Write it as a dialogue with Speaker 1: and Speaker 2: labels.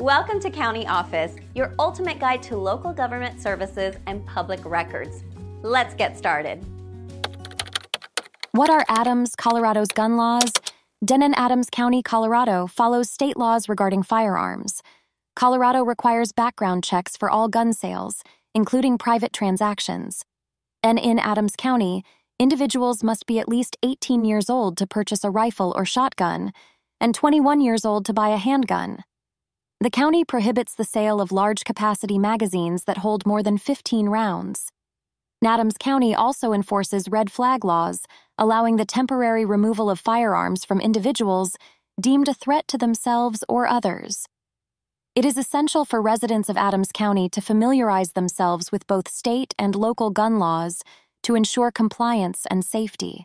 Speaker 1: Welcome to County Office, your ultimate guide to local government services and public records. Let's get started.
Speaker 2: What are Adams, Colorado's gun laws? Denan Adams County, Colorado follows state laws regarding firearms. Colorado requires background checks for all gun sales, including private transactions. And in Adams County, individuals must be at least 18 years old to purchase a rifle or shotgun, and 21 years old to buy a handgun. The county prohibits the sale of large capacity magazines that hold more than 15 rounds. Adams County also enforces red flag laws, allowing the temporary removal of firearms from individuals deemed a threat to themselves or others. It is essential for residents of Adams County to familiarize themselves with both state and local gun laws to ensure compliance and safety.